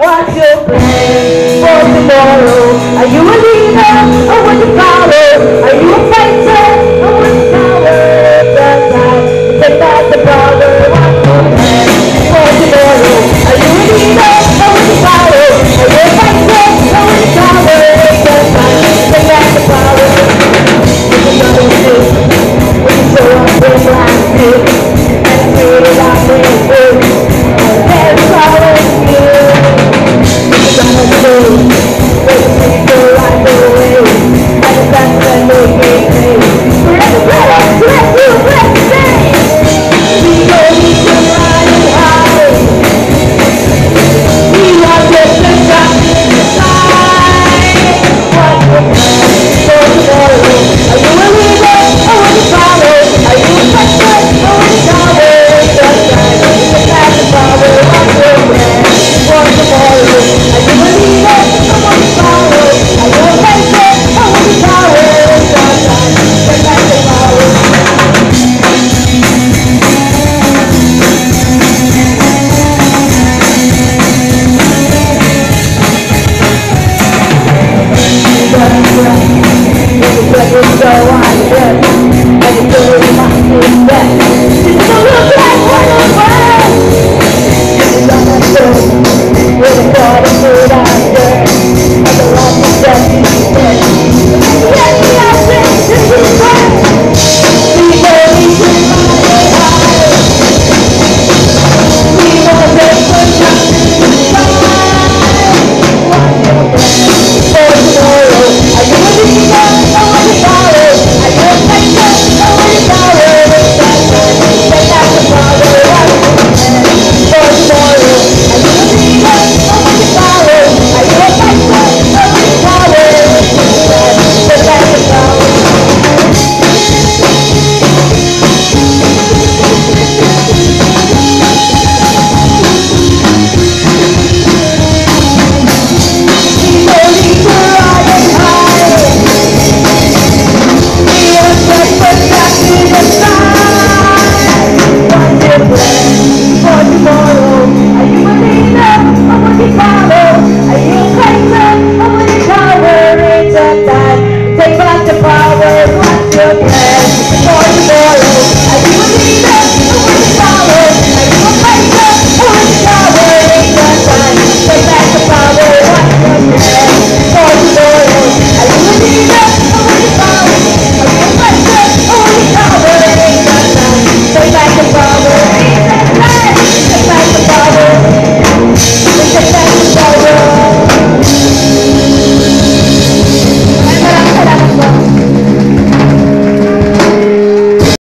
What's your plan for tomorrow? Are you a leader? I want you.